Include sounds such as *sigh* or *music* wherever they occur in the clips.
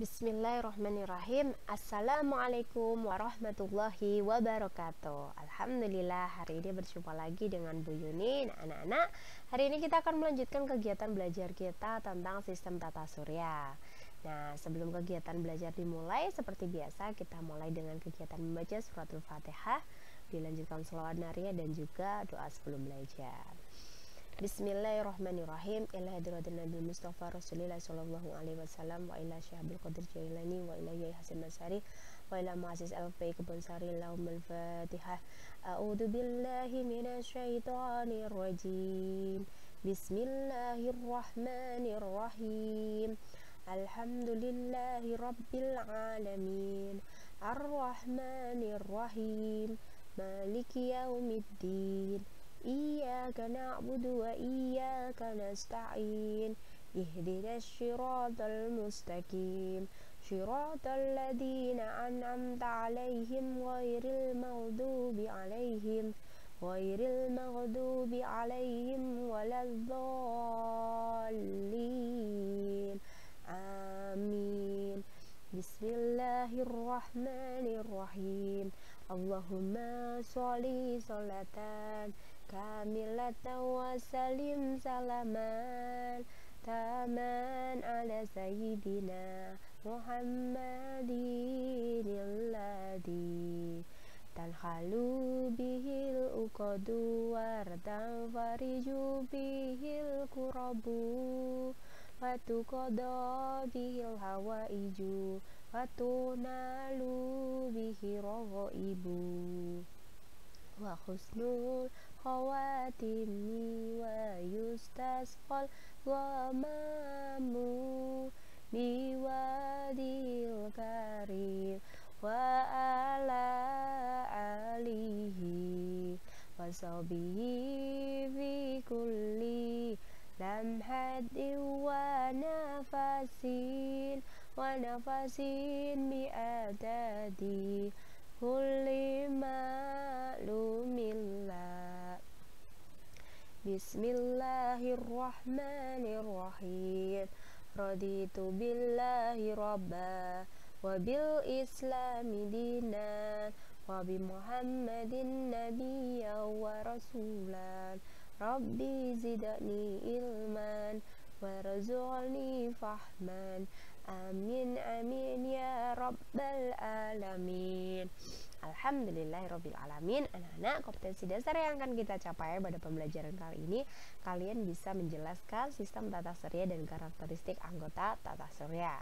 Bismillahirrahmanirrahim. Assalamualaikum warahmatullahi wabarakatuh. Alhamdulillah hari ini berjumpa lagi dengan Bu Yuni Anak-anak. Hari ini kita akan melanjutkan kegiatan belajar kita tentang sistem tata surya. Nah sebelum kegiatan belajar dimulai Seperti biasa kita mulai dengan kegiatan membaca suratul fatihah Dilanjutkan selawat naria dan juga doa sebelum belajar بسم الله الرحمن الرحيم إلى هدرة النبي المصطفى رسول الله صلى الله عليه وسلم وإلى شهاب القدر جيلاني وإلى يحيى حسن مساري وإلى معزز ألبيك بنصاري اللهم الفاتحة أعوذ بالله من الشيطان الرجيم بسم الله الرحمن الرحيم الحمد لله رب العالمين الرحمن الرحيم مالك يوم الدين إياك نعبد وإياك نستعين اهدنا الصراط المستقيم. صراط الذين أنعمت عليهم غير المغضوب عليهم غير المغضوب عليهم ولا الضالين. آمين. بسم الله الرحمن الرحيم. اللهم صل صلاة kamilatan wa salim salaman taman ala sayyidina Muhammadin alladhi tanhalu bihil uqadu wardan fariju bihil kurabu wa tuqada bihil hawaiju wa tunalu bihi ibu وحسن الخواتم ويستسقى الغمام بوادي الكريم وعلى آله وصحبه في كل لمحة ونفس ونفس بأدادي معلوم الله. بسم الله الرحمن الرحيم. رضيت بالله ربا وبالإسلام دينا وبمحمد نبيا ورسولا. ربي زدني علما وارزقني فهما. Amin amin ya rabbal alamin. Alhamdulillahirrahmanirrahim Anak-anak kompetensi dasar yang akan kita capai pada pembelajaran kali ini Kalian bisa menjelaskan sistem tata surya dan karakteristik anggota tata surya.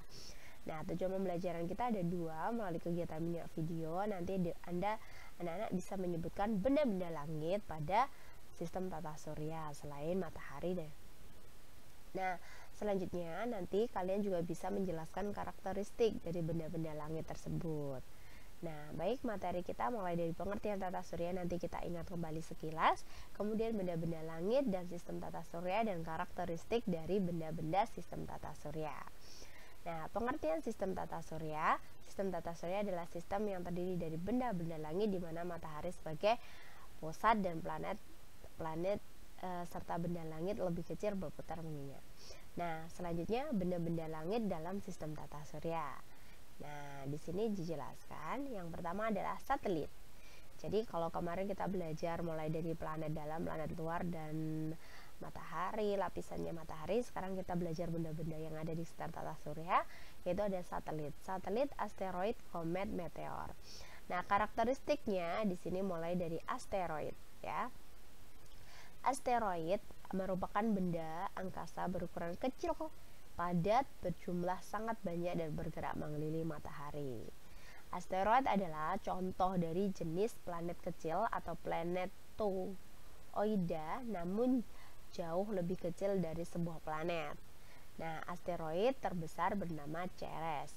Nah tujuan pembelajaran kita ada dua Melalui kegiatan minyak video. Nanti Anda anak-anak bisa menyebutkan benda-benda langit pada sistem tata surya Selain matahari deh Nah, selanjutnya nanti kalian juga bisa menjelaskan karakteristik dari benda-benda langit tersebut. Nah, baik materi kita mulai dari pengertian tata surya nanti kita ingat kembali sekilas, kemudian benda-benda langit dan sistem tata surya dan karakteristik dari benda-benda sistem tata surya. Nah, pengertian sistem tata surya, sistem tata surya adalah sistem yang terdiri dari benda-benda langit di mana matahari sebagai pusat dan planet planet e, serta benda langit lebih kecil berputar mengingat. Nah, selanjutnya benda-benda langit dalam sistem tata surya. Nah, di sini dijelaskan yang pertama adalah satelit. Jadi kalau kemarin kita belajar mulai dari planet dalam, planet luar dan matahari, lapisannya matahari, sekarang kita belajar benda-benda yang ada di sekitar tata surya, yaitu ada satelit. Satelit, asteroid, komet, meteor. Nah, karakteristiknya di sini mulai dari asteroid ya. Asteroid merupakan benda angkasa berukuran kecil padat, berjumlah sangat banyak dan bergerak mengelilingi matahari. Asteroid adalah contoh dari jenis planet kecil atau planetoida namun jauh lebih kecil dari sebuah planet. Nah, asteroid terbesar bernama Ceres.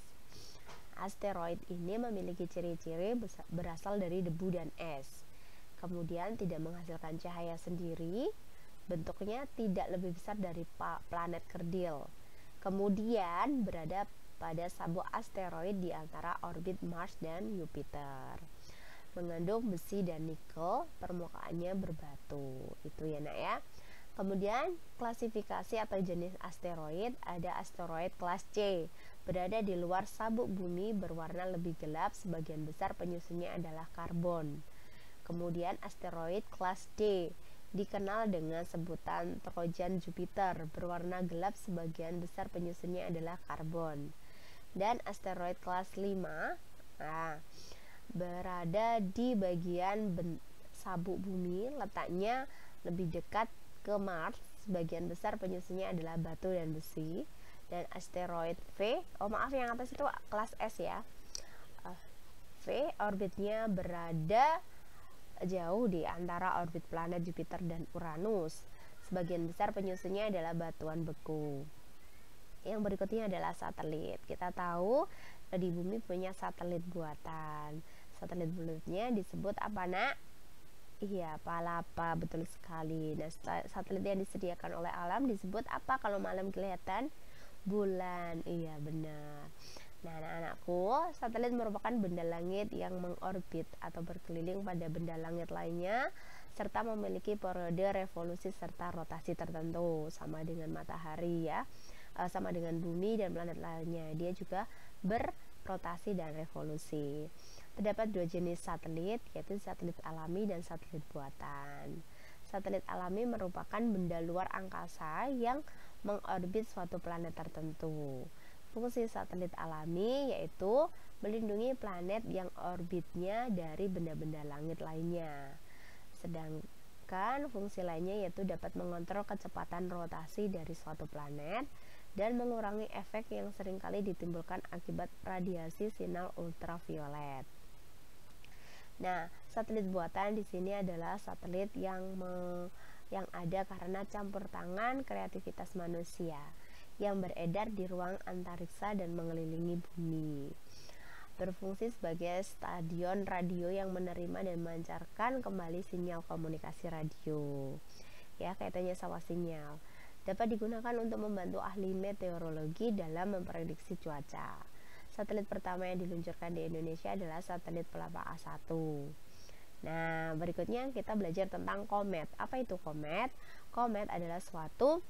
Asteroid ini memiliki ciri-ciri berasal dari debu dan es. Kemudian tidak menghasilkan cahaya sendiri, bentuknya tidak lebih besar dari planet kerdil kemudian berada pada sebuah asteroid di antara orbit Mars dan Jupiter. Mengandung besi dan nikel, permukaannya berbatu. Itu ya, Nak ya. Kemudian klasifikasi atau jenis asteroid ada asteroid kelas C berada di luar sabuk bumi berwarna lebih gelap sebagian besar penyusunnya adalah karbon. Kemudian asteroid kelas D dikenal dengan sebutan Trojan Jupiter berwarna gelap sebagian besar penyusunnya adalah karbon. Dan asteroid kelas 5 nah, berada di bagian sabuk bumi letaknya lebih dekat ke Mars. Sebagian besar penyusunnya adalah batu dan besi. Dan asteroid V oh maaf yang atas itu kelas S ya. Uh, V orbitnya berada jauh di antara orbit planet Jupiter dan Uranus sebagian besar penyusunnya adalah batuan beku yang berikutnya adalah satelit kita tahu di bumi punya satelit buatan satelit bulatnya disebut apa nak Iya, palapa betul sekali. Nah, satelit yang disediakan oleh alam disebut apa kalau malam kelihatan? bulan. Iya, benar. Nah, anak-anakku, satelit merupakan benda langit yang mengorbit atau berkeliling pada benda langit lainnya serta memiliki periode revolusi serta rotasi tertentu sama dengan matahari ya. Eh, sama dengan bumi dan planet lainnya. Dia juga berrotasi dan revolusi. Terdapat dua jenis satelit, yaitu satelit alami dan satelit buatan. Satelit alami merupakan benda luar angkasa yang mengorbit suatu planet tertentu. Fungsi satelit alami yaitu melindungi planet yang orbitnya dari benda-benda langit lainnya. Sedangkan fungsi lainnya yaitu dapat mengontrol kecepatan rotasi dari suatu planet dan mengurangi efek yang sering kali ditimbulkan akibat radiasi sinar ultraviolet. Nah, satelit buatan di sini adalah satelit yang me, yang ada karena campur tangan kreativitas manusia yang beredar di ruang antariksa dan mengelilingi bumi. Berfungsi sebagai stadion radio yang menerima dan memancarkan kembali sinyal komunikasi radio. Ya, kaitannya sama sinyal. Dapat digunakan untuk membantu ahli meteorologi dalam memprediksi cuaca. Satelit pertama yang diluncurkan di Indonesia adalah satelit Pelapa A1. Nah, berikutnya kita belajar tentang komet. Apa itu komet? Komet adalah suatu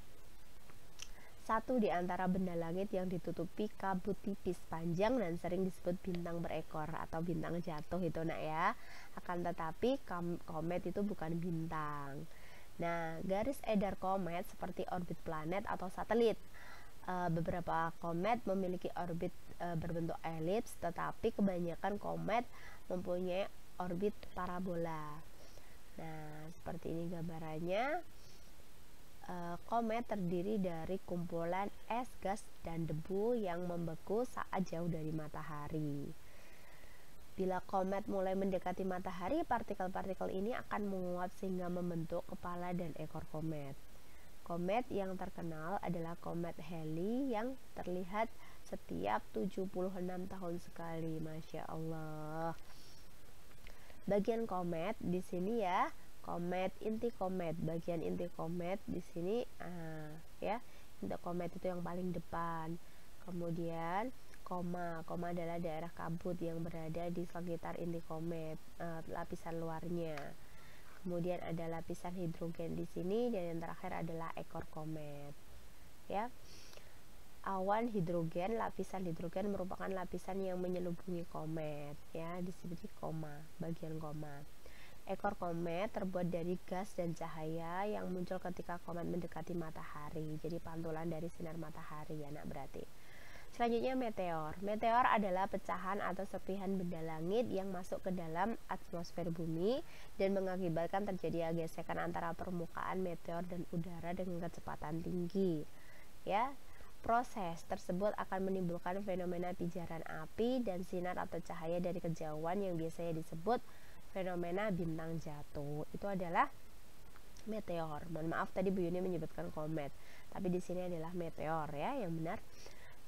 satu di antara benda langit yang ditutupi kabut tipis panjang dan sering disebut bintang berekor atau bintang jatuh itu nak ya. Akan tetapi komet itu bukan bintang. Nah, garis edar komet seperti orbit planet atau satelit. E, beberapa komet memiliki orbit e, berbentuk elips, tetapi kebanyakan komet mempunyai orbit parabola. Nah, seperti ini gambarannya. E, komet terdiri dari kumpulan es, gas, dan debu yang membeku saat jauh dari matahari. Bila komet mulai mendekati matahari, partikel-partikel ini akan menguap sehingga membentuk kepala dan ekor komet. Komet yang terkenal adalah komet Halley yang terlihat setiap 76 tahun sekali. Masya Allah bagian komet di sini ya komet inti komet bagian inti komet di sini uh, ya inti komet itu yang paling depan. Kemudian koma koma adalah daerah kabut yang berada di sekitar inti komet uh, lapisan luarnya. Kemudian ada lapisan hidrogen di sini dan yang terakhir adalah ekor komet ya. Awan hidrogen lapisan hidrogen merupakan lapisan yang menyelubungi komet ya disebut koma bagian koma ekor komet terbuat dari gas dan cahaya yang muncul ketika komet mendekati matahari jadi pantulan dari sinar matahari ya nak berarti. Selanjutnya meteor. Meteor adalah pecahan atau serpihan benda langit yang masuk ke dalam atmosfer bumi dan mengakibatkan terjadi gesekan antara permukaan meteor dan udara dengan kecepatan tinggi ya. Proses tersebut akan menimbulkan fenomena pijaran api dan sinar atau cahaya dari kejauhan yang biasanya disebut fenomena bintang jatuh. Itu adalah meteor. Mohon maaf tadi Bu Yuni menyebutkan komet, tapi di sini adalah meteor ya yang benar.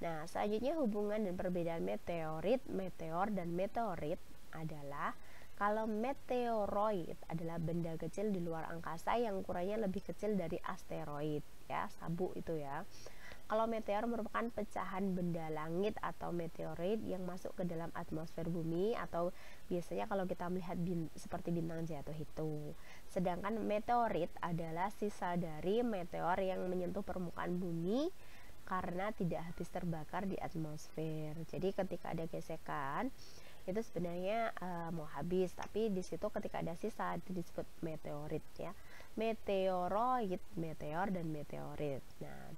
Nah, selanjutnya hubungan dan perbedaan meteorit, meteor dan meteorit adalah kalau meteoroid adalah benda kecil di luar angkasa yang ukurannya lebih kecil dari asteroid ya, sabuk itu ya. Kalau meteor merupakan pecahan benda langit atau meteorit yang masuk ke dalam atmosfer bumi atau biasanya kalau kita melihat bin, seperti bintang jatuh itu. Sedangkan meteorit adalah sisa dari meteor yang menyentuh permukaan bumi karena tidak habis terbakar di atmosfer. Jadi ketika ada gesekan itu sebenarnya uh, mau habis, tapi di situ ketika ada sisa itu disebut meteorit ya. Meteoroid, meteor dan meteorit. Nah,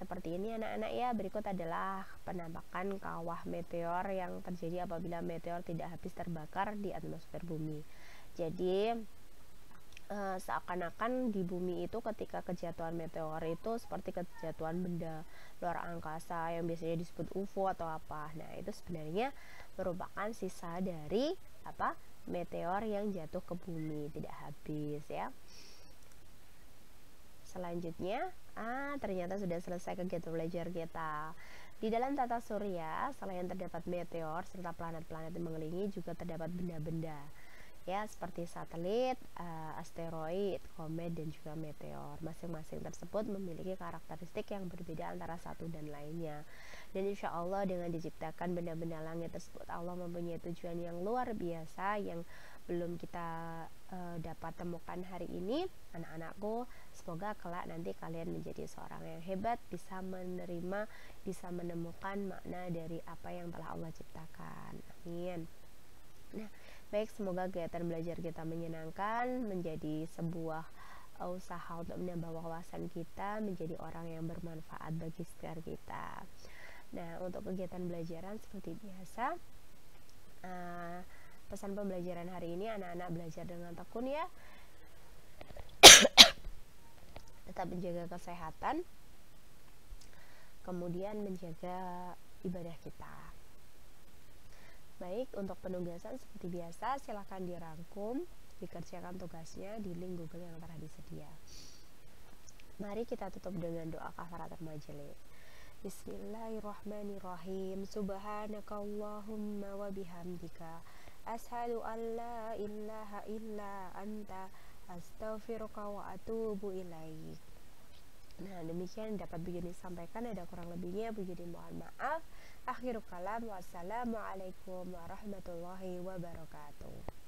seperti ini anak-anak ya, berikut adalah penampakan kawah meteor yang terjadi apabila meteor tidak habis terbakar di atmosfer bumi. Jadi uh, seakan-akan di bumi itu ketika kejatuhan meteor itu seperti kejatuhan benda luar angkasa yang biasanya disebut UFO atau apa. Nah, itu sebenarnya merupakan sisa dari apa? meteor yang jatuh ke bumi, tidak habis ya. Selanjutnya, ah ternyata sudah selesai kegiatan belajar kita. Di dalam tata surya, selain terdapat meteor serta planet-planet yang mengelilingi juga terdapat benda-benda ya seperti satelit, uh, asteroid, komet dan juga meteor. Masing-masing tersebut memiliki karakteristik yang berbeda antara satu dan lainnya. Dan insya Allah dengan diciptakan benda-benda langit tersebut Allah mempunyai tujuan yang luar biasa yang belum kita uh, dapat temukan hari ini anak-anakku semoga kelak nanti kalian menjadi seorang yang hebat bisa menerima bisa menemukan makna dari apa yang telah Allah ciptakan. Amin. Nah baik semoga kegiatan belajar kita menyenangkan menjadi sebuah uh, usaha untuk menambah wawasan kita menjadi orang yang bermanfaat bagi sekitar kita. Nah untuk kegiatan belajaran seperti biasa uh, pesan pembelajaran hari ini anak-anak belajar dengan tekun ya. *coughs* Tetap menjaga kesehatan. Kemudian menjaga ibadah kita. Baik untuk penugasan seperti biasa silahkan dirangkum dikerjakan tugasnya di link Google yang telah disedia. Mari kita tutup dengan doa kafaratul majelis. Bismillahirrahmanirrahim. Subhanakallahumma wa bihamdika Ashadu an la ilaha illa anta astaghfiruka wa atubu ilaik Nah demikian dapat begini sampaikan ada kurang lebihnya begini mohon maaf. Akhirul kalam. Wassalamualaikum warahmatullahi wabarakatuh